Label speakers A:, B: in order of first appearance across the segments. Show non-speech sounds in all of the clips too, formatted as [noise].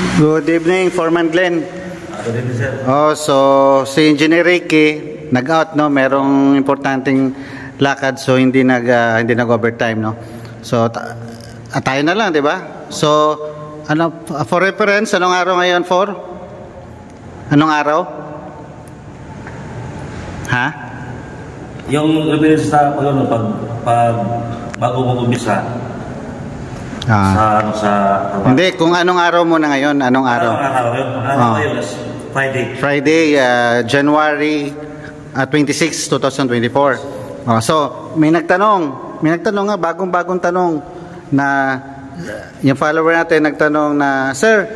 A: Good evening, Foreman Glenn.
B: Ako din, sir.
A: Oh, so si Engineer Ricky nag-out no, merong importanteng lakad so hindi nag ah, hindi nag-overtime no. So ta- ah, tayo na lang, 'di ba? So ano for reference, anong araw ngayon for? Anong araw? Ha?
B: Yung reference sa pag, ano, pag, pag bago mag-umpisa
A: Ah.
B: sa ano sa
A: Hindi, kung anong araw mo na ngayon, anong araw?
B: Anong araw yun? Yun? That's Friday.
A: Friday, uh, January uh, 26, 2024. Oh, so, may nagtanong, may nagtanong nga, bagong-bagong tanong na yung follower natin nagtanong na, Sir,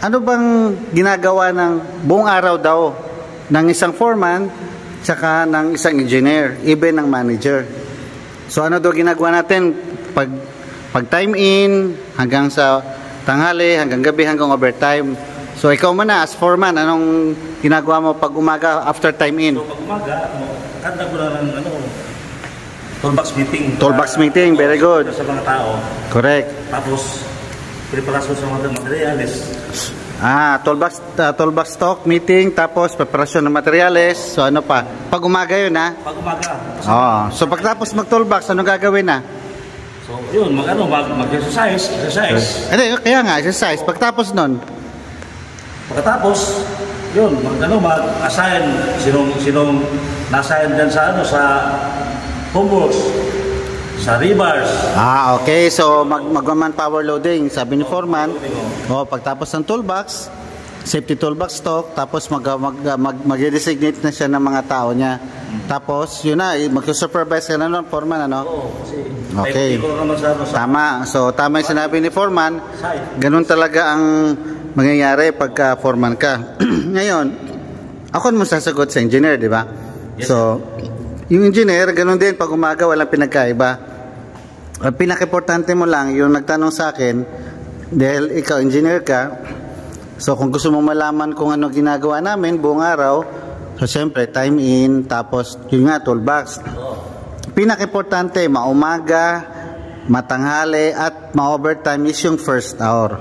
A: ano bang ginagawa ng buong araw daw ng isang foreman tsaka ng isang engineer, even ng manager? So ano daw ginagawa natin pag pag time in hanggang sa tanghali, hanggang gabi, hanggang overtime. So ikaw muna as foreman, anong ginagawa mo pag umaga after time in?
B: So pag umaga, ano, kanta ko na ng ano, toolbox meeting.
A: Toolbox meeting, very good.
B: Sa mga tao.
A: Correct.
B: Tapos, preparasyon sa mga materials.
A: Ah, toolbox uh, toolbox talk meeting tapos preparasyon ng materyales. So ano pa? Pag umaga 'yun ha.
B: Pag umaga.
A: Oh, so pagtapos mag-toolbox, ano gagawin na?
B: So, yun, mag, ano, mag, mag-exercise. Exercise.
A: Hindi, kaya nga, exercise. Pagtapos nun,
B: Pagkatapos, yun, mag, ano, mag-assign sinong, sinong na-assign dyan sa, ano, sa homeworks, sa rebars.
A: Ah, okay. So, mag magman power loading, sabi ni Foreman. Oh, pagtapos ng toolbox, safety toolbox stock, tapos mag mag mag, mag-designate na siya ng mga tao niya. Tapos, yun na, mag-supervise ka na nun, Foreman, ano?
B: Oo, kasi
A: Okay. Tama. So, tama yung sinabi ni Foreman. Ganun talaga ang mangyayari pagka foreman ka. [clears throat] Ngayon, ako mo sasagot sa engineer, di ba?
B: Yes,
A: so, yung engineer, ganun din, pag umaga, walang pinagkaiba. Ang pinaka-importante mo lang, yung nagtanong sa akin, dahil ikaw engineer ka, so kung gusto mo malaman kung ano ginagawa namin buong araw, so siyempre, time in, tapos yun nga, toolbox. Pinaka-importante, maumaga, matanghali, at ma-overtime is yung first hour.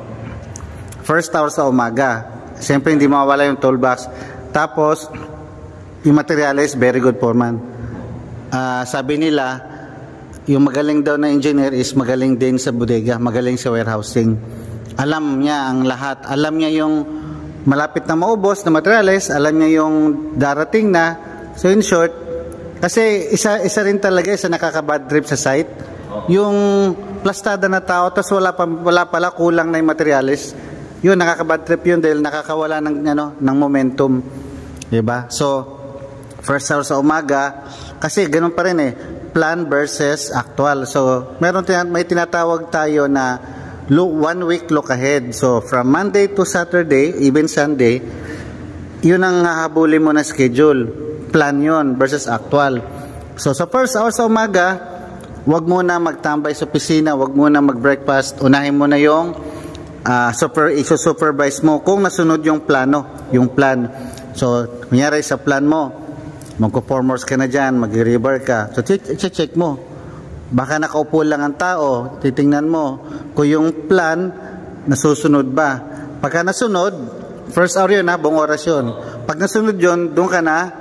A: First hour sa umaga. Siyempre, hindi mawala yung toolbox. Tapos, yung materials, very good foreman. Ah, sabi nila, yung magaling daw na engineer is magaling din sa bodega, magaling sa warehousing. Alam niya ang lahat. Alam niya yung malapit na maubos na materials, alam niya yung darating na. So in short, kasi isa isa rin talaga isa nakaka-bad trip sa site. Yung plastada na tao tapos wala pa wala pala kulang na yung materials. Yun nakaka-bad trip yun dahil nakakawala ng ano ng momentum. 'Di ba? So first hour sa umaga kasi ganun pa rin eh plan versus actual so meron tin- may tinatawag tayo na look, one week look ahead. So from Monday to Saturday even Sunday yun ang hahabulin mo na schedule. Plan yun versus actual. So sa first hour sa umaga wag mo na magtambay sa opisina wag mo na mag-breakfast. Unahin mo na yung ah, super, iso-supervise mo kung nasunod yung plano yung plan. So kunyari sa plan mo magko-formers ka na dyan, mag-river ka. So, check, check mo. Baka nakaupo lang ang tao, titingnan mo kung yung plan nasusunod ba. Pagka nasunod, first hour yun ha, buong oras yun. Pag nasunod yun, doon ka na,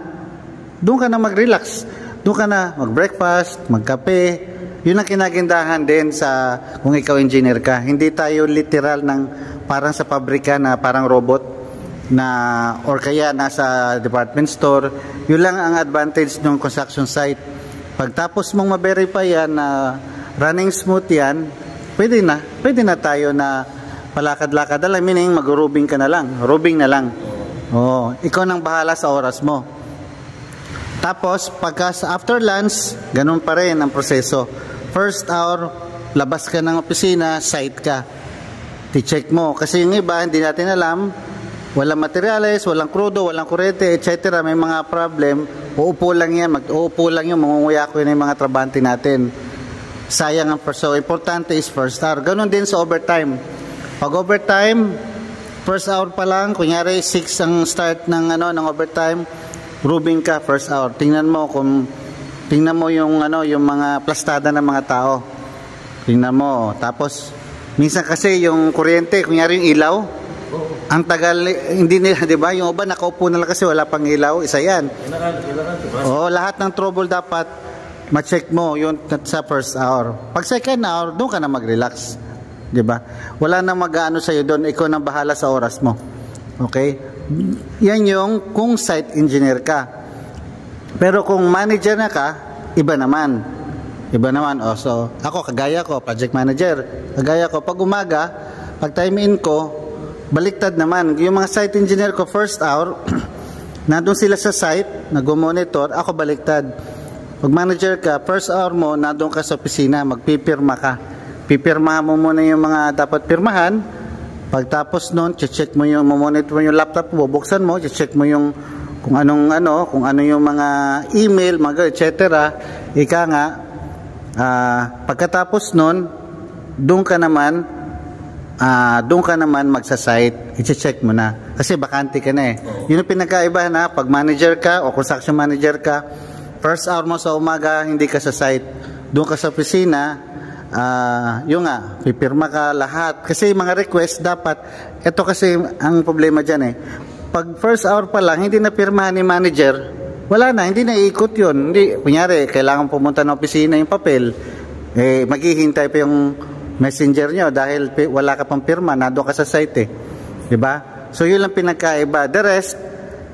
A: doon ka na mag-relax. Doon ka na mag-breakfast, magkape. Yun ang kinagindahan din sa kung ikaw engineer ka. Hindi tayo literal ng parang sa pabrika na parang robot na or kaya nasa department store, yun lang ang advantage ng construction site. Pagtapos mong ma-verify yan na running smooth yan, pwede na. Pwede na tayo na palakad-lakad na lang, meaning mag-rubing ka na lang. Rubing na lang. Oo, ikaw nang bahala sa oras mo. Tapos, pagka sa after lunch, ganun pa rin ang proseso. First hour, labas ka ng opisina, site ka. Ti-check mo. Kasi yung iba, hindi natin alam, walang materials, walang krudo, walang kurete, etc. May mga problem, uupo lang yan, mag-uupo lang yung mangunguya ko yun yung mga trabante natin. Sayang ang first. So, importante is first hour. Ganon din sa overtime. Pag overtime, first hour pa lang, kunyari 6 ang start ng ano ng overtime, rubing ka first hour. Tingnan mo kung tingnan mo yung ano yung mga plastada ng mga tao. Tingnan mo. Tapos minsan kasi yung kuryente, kunyari yung ilaw, Ang tagal, hindi nila, di ba? Yung iba nakaupo na lang kasi wala pang ilaw, isa yan. Oo, lahat ng trouble dapat ma-check mo yun sa first hour. Pag second hour, doon ka na mag-relax. 'Di ba? Wala nang mag-ano sa iyo doon, ikaw nang bahala sa oras mo. Okay? Yan yung kung site engineer ka. Pero kung manager na ka, iba naman. Iba naman. Oh, so, ako, kagaya ko, project manager. Kagaya ko, pag umaga, pag time in ko, baliktad naman. Yung mga site engineer ko, first hour, [clears throat] nandun sila sa site, nag-monitor, ako baliktad. Pag manager ka, first hour mo, nandun ka sa opisina, magpipirma ka. Pipirma mo muna yung mga dapat pirmahan. Pagtapos nun, check mo yung, monitor mo yung laptop, bubuksan mo, check mo yung kung anong ano, kung ano yung mga email, mga etc. Ika nga, ah, pagkatapos nun, doon ka naman, ah, doon ka naman magsa-site, i-check mo na. Kasi bakante ka na eh. Yun ang pinagkaiba na, pag manager ka o construction manager ka, first hour mo sa umaga, hindi ka sa site. Doon ka sa opisina, ah, yung nga, pipirma ka lahat. Kasi mga request dapat, ito kasi ang problema dyan eh. Pag first hour pa lang, hindi na pirmahan ni manager, wala na, hindi na iikot yun. Hindi, kunyari, kailangan pumunta ng opisina yung papel, eh, maghihintay pa yung messenger nyo dahil wala ka pang pirma, nado ka sa site eh. ba? So yun lang pinagkaiba. The rest,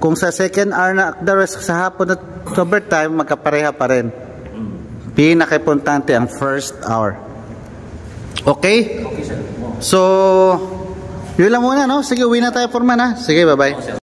A: kung sa second hour na, the rest sa hapon at overtime, magkapareha pa rin. Pinaka-importante ang first hour. Okay?
B: Okay, sir.
A: So, yun lang muna, no? Sige, uwi na tayo, Forman, ha? Sige, bye-bye.